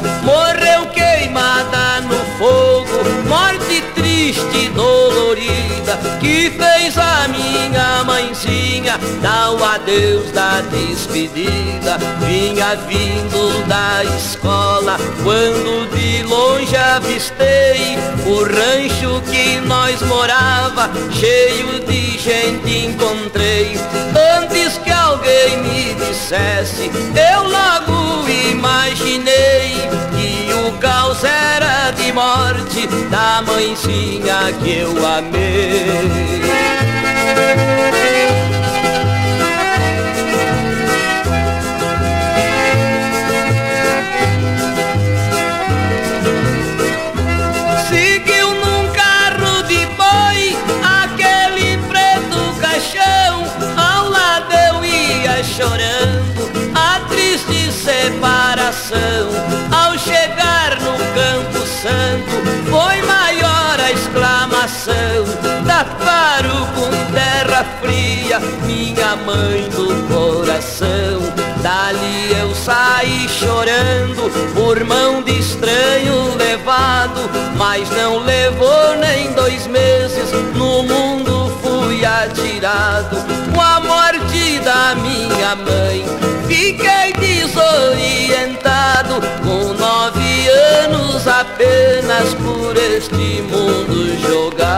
morreu queimada no fogo, morte triste e dolorida, que fez a minha mãezinha dar o adeus da despedida. Vinha vindo da escola, quando de longe avistei o rancho que nós morava, cheio de gente encontrei. Antes que alguém me dissesse, eu logo imaginei morte da mãezinha que eu amei. Chorando a triste separação. Ao chegar exclamação da faro com terra fria, minha mãe do coração. Dali eu saí chorando por mão de estranho levado, mas não levou nem dois meses, no mundo fui atirado. Com a morte da minha mãe, fiquei desorientado, com nove anos apenas por este mundo jogado.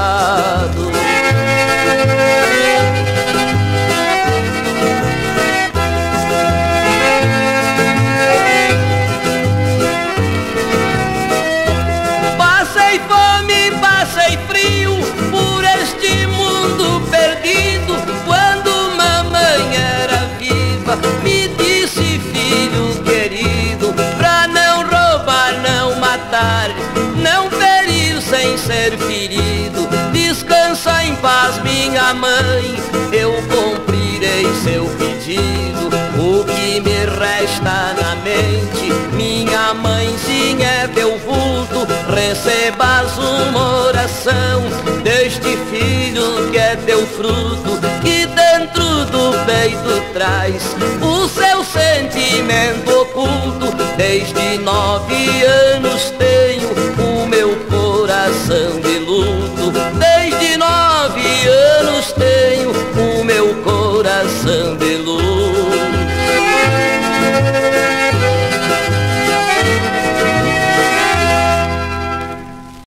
Passei frio por este mundo perdido. Quando mamãe era viva, me disse, filho querido, pra não roubar, não matar, não ferir sem ser ferido. Descansa em paz, minha mãe, eu cumprirei seu pedido. O que me resta na mente, minha mãezinha é teu vulto, recebas uma é teu fruto, que dentro do peito traz o seu sentimento oculto. Desde nove anos tenho